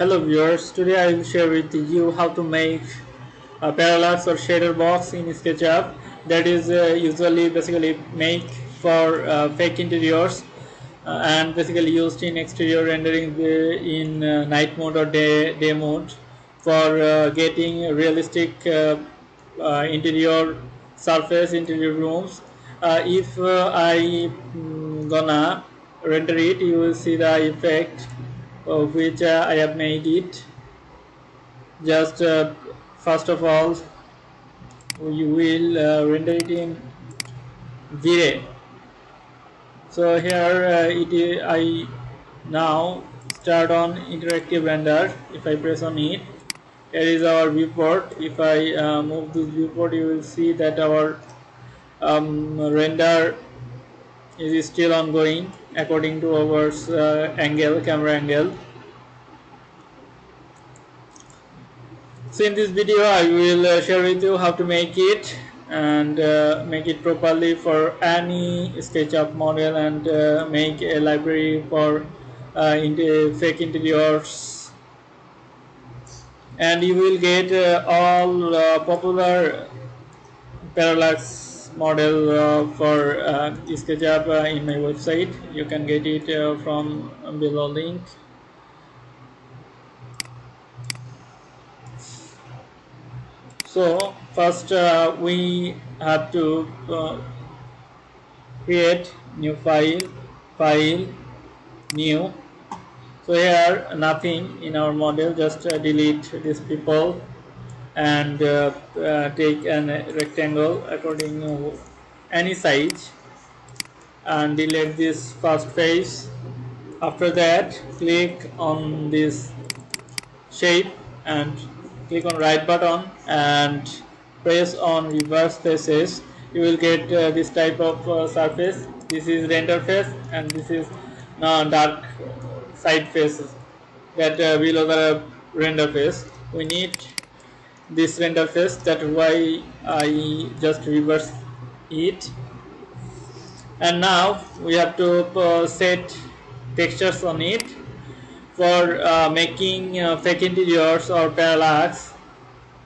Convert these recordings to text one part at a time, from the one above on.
Hello viewers, today I will share with you how to make a parallax or shader box in SketchUp. That is uh, usually basically make for uh, fake interiors uh, and basically used in exterior rendering in uh, night mode or day, day mode for uh, getting realistic uh, interior surface interior rooms. If I mm, gonna render it you will see the effect which uh, I have made it. Just uh, first of all you will uh, render it in V-Ray so here it is I now start on interactive render if I press on it. Here is our viewport. If I uh, move this viewport you will see that our um, render is still ongoing according to our uh, angle camera angle. So in this video I will uh, share with you how to make it and uh, make it properly for any SketchUp model and uh, make a library for uh, fake interiors. And you will get uh, all popular parallax model uh, for uh, SketchUp uh, in my website. You can get it uh, from below link. So first uh, we have to uh, create new file file new. So here nothing in our model just delete these people and uh, uh, take a rectangle according to any size and delete this first face. After that click on this shape and click on right button and press on reverse faces. You will get uh, this type of uh, surface. This is render face and this is uh, dark side faces that uh, below the render face. We need this render face that why I just reverse it. And now we have to uh, set textures on it for uh, making uh, fake interiors or parallax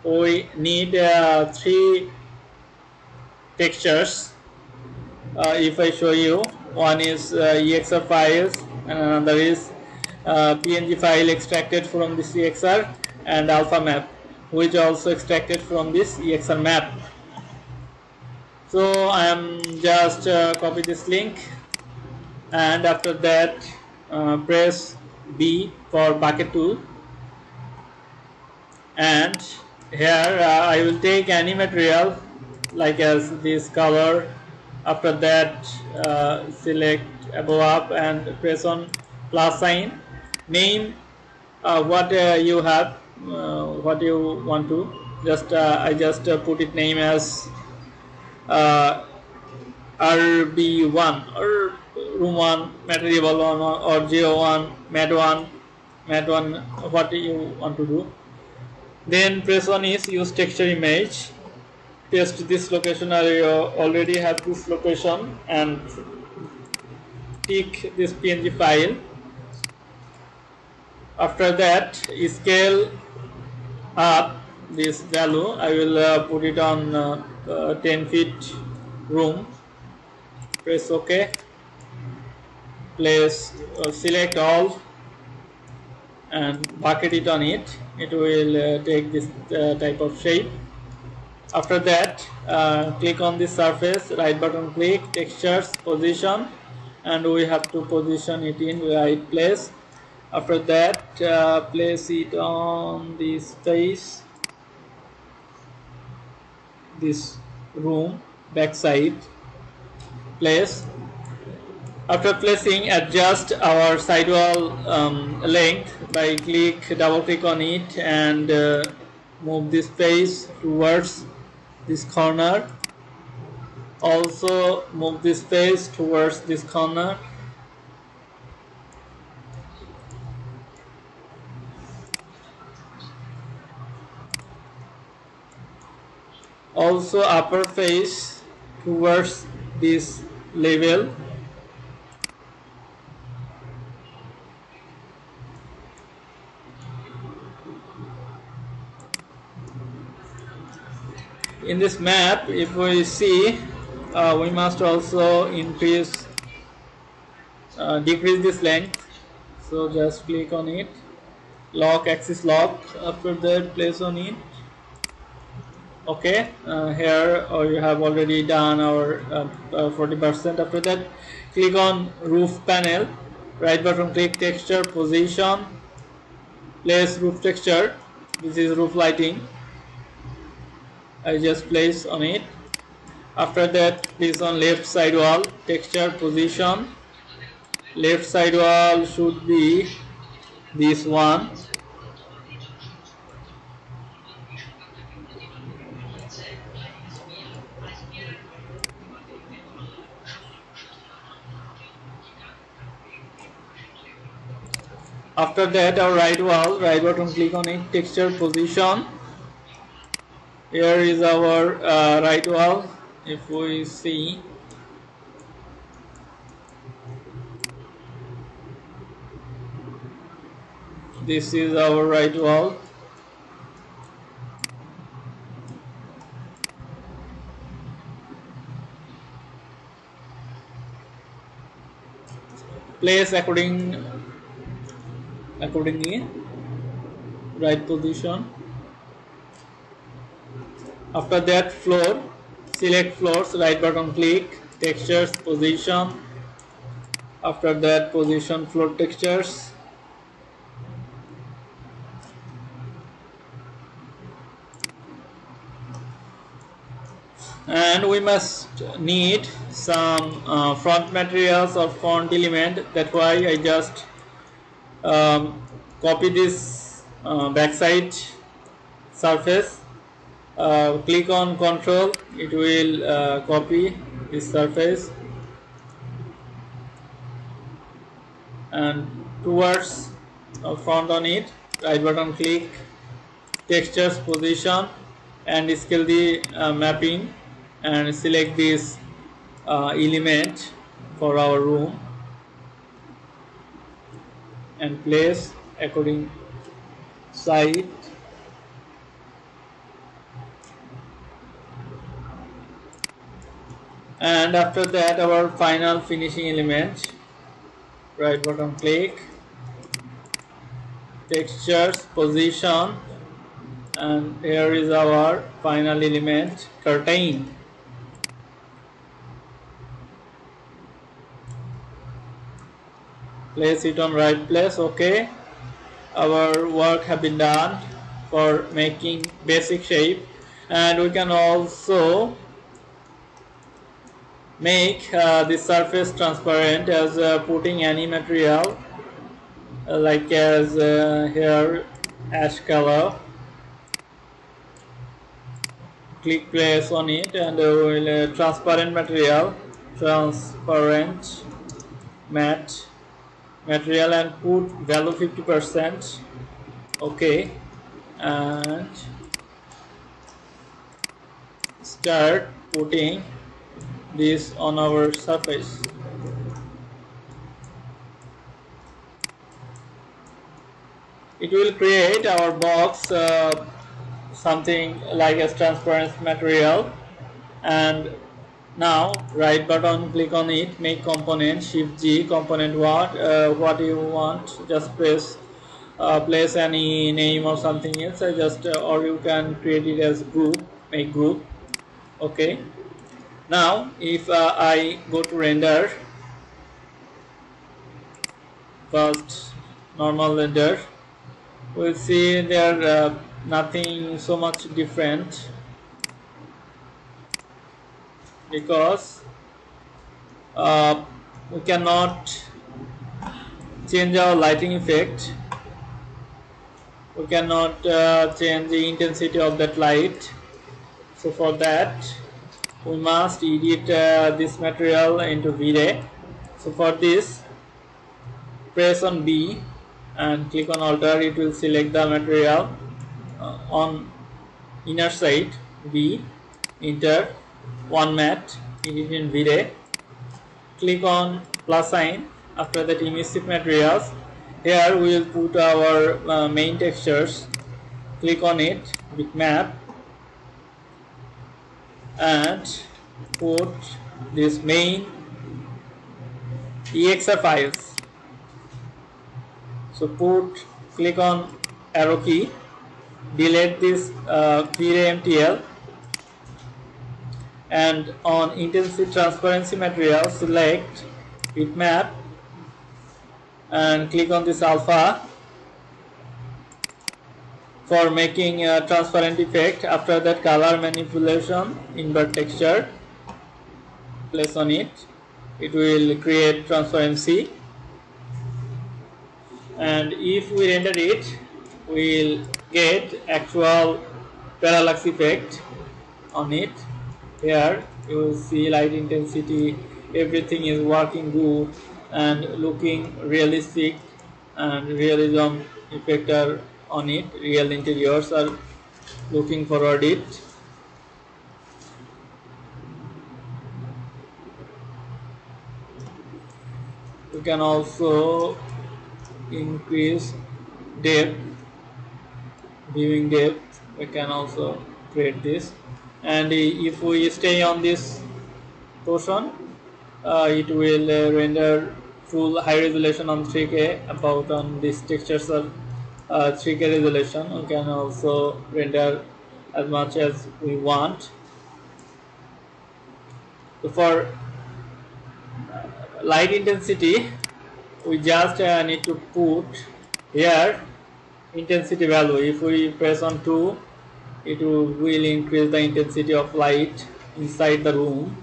we need uh, three textures uh, if I show you. One is uh, EXR files and another is PNG file extracted from this EXR and alpha map which also extracted from this EXR map. So I am just uh, copy this link and after that uh, press B for bucket tool. And here uh, I will take any material like as this color. After that uh, select above up and press on plus sign. Name uh, what uh, you have what you want to? Just uh, I just uh, put it name as RB1 or room 1 material 1 or geo1 mat 1 mat 1 what you want to do? Then press on is use texture image. Paste this location I already have this location and tick this png file. After that scale up this value I will uh, put it on uh, uh, 10 feet room. Press ok. Place uh, select all and bucket it on it. It will uh, take this type of shape. After that click on the surface right button click textures position and we have to position it in right place after that uh, place it on this face this room backside place. After placing adjust our sidewall um, length by click double click on it and uh, move this face towards this corner. Also move this face towards this corner also upper face towards this level. In this map if we see uh, we must also increase uh, decrease this length. So just click on it. Lock axis lock. After that place on it okay uh, here uh, you have already done our 40% uh, after that click on roof panel. Right button click texture position place roof texture. This is roof lighting. I just place on it. After that place on left side wall texture position. Left side wall should be this one after that our right wall right button click on it texture position. Here is our uh, right wall if we see. This is our right wall place according accordingly right position. After that floor. Select floors right button click. Textures position. After that position floor textures. And we must need some uh, front materials or front element. That's why I just um, copy this uh, backside surface. Uh, click on control. It will uh, copy this surface. And towards uh, front on it right button click textures position and scale the uh, mapping and select this uh, element for our room and place according side. And after that our final finishing element. Right button click. Textures position. And here is our final element curtain place it on right place okay. Our work have been done for making basic shape. And we can also make uh, the surface transparent as uh, putting any material uh, like as uh, here ash color. Click place on it and we will uh, transparent material transparent matte material and put value 50 percent. Okay. And start putting this on our surface. It will create our box uh, something like a transparent material and now right button click on it make component shift G component what uh, what you want just press uh, place any name or something else I just uh, or you can create it as group make group okay? Now if uh, I go to render first normal render we'll see there uh, nothing so much different because uh, we cannot change our lighting effect. We cannot uh, change the intensity of that light. So for that we must edit uh, this material into V-Ray so for this press on B and click on alter. It will select the material uh, on inner side B enter one edit in V-Ray click on plus sign. After that emissive materials. Here we will put our uh, main textures. Click on it bitmap and put this main EXR files. So put click on arrow key. Delete this uh, mtl and on intensity transparency material select bitmap and click on this alpha for making a transparent effect. After that color manipulation invert texture place on it. It will create transparency. And if we render it we'll get actual parallax effect on it here you will see light intensity everything is working good and looking realistic and realism effect are on it. Real interiors are looking forward it. We can also increase depth viewing depth. We can also create this and if we stay on this portion uh, it will render full high resolution on 3k about on this textures are uh, 3k resolution. We can also render as much as we want. So for light intensity we just uh, need to put here intensity value. If we press on 2 it will, increase the intensity of light inside the room.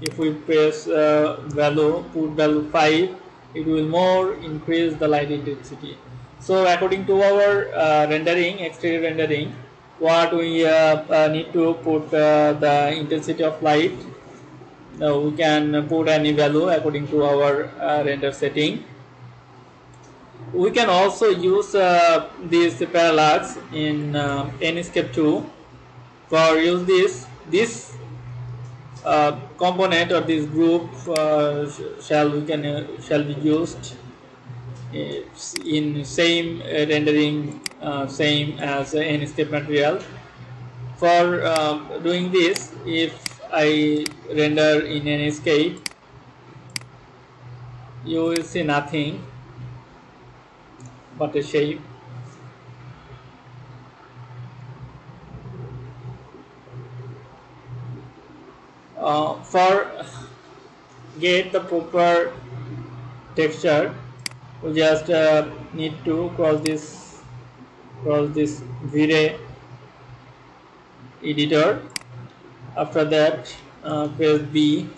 If we press uh, value put value 5 it will more increase the light intensity. So according to our uh, rendering exterior rendering what we uh, uh need to put uh, the intensity of light now we can put any value according to our uh, render setting we can also use uh, this parallax in uh, Enscape 2 for use this this uh, component or this group uh, shall we can uh, shall be used in same rendering same as Enscape material. For doing this if I render in Enscape you will see nothing but a shape. Uh, for get the proper texture we just uh, need to cross this cross this V-Ray editor. After that uh, press B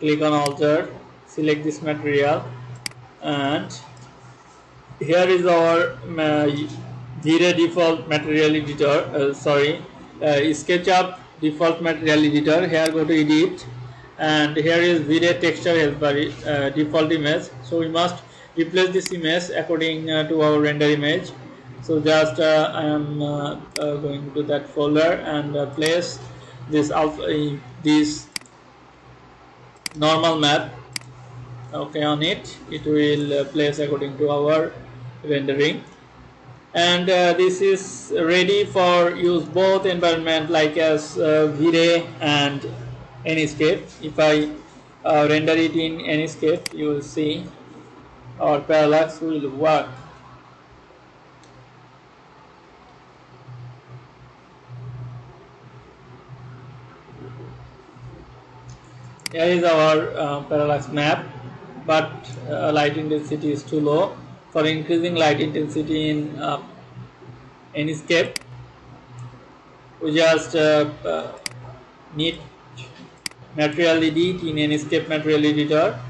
click on alter select this material and here is our uh, V-Ray default material editor uh, sorry uh, SketchUp default material editor. Here go to edit. And here is V-Ray texture helper uh, default image. So we must replace this image according uh, to our render image. So just uh, I am uh, uh, going to that folder and uh, place this alpha this normal map okay on it. It will place according to our rendering and uh, this is ready for use both environment like as uh, V-Ray and Enscape if I uh, render it in Enscape you will see our parallax will work. Here is our uh, parallax map but uh, light intensity is too low for increasing light intensity in uh, Enscape we just uh, uh, need material edit in Enscape material editor.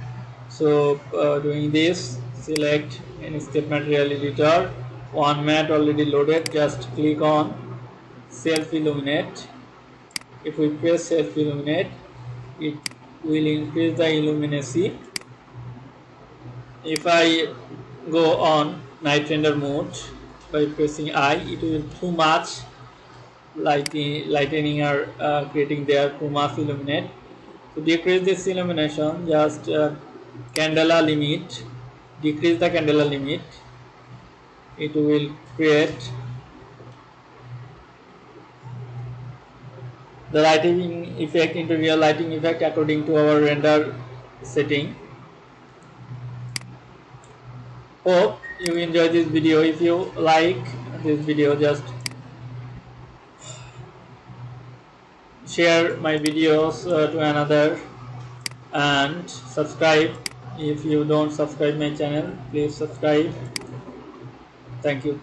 So uh, doing this select any Enscape material editor. One mat already loaded just click on self illuminate. If we press self illuminate it will increase the illuminacy. If I go on night render mode by pressing I. It will too much lighting lightening are uh, creating there too much illuminate. To decrease this illumination just uh, candela limit decrease the candela limit. It will create the lighting effect into real lighting effect according to our render setting hope you enjoy this video. If you like this video just share my videos uh, to another and subscribe. If you don't subscribe my channel please subscribe. Thank you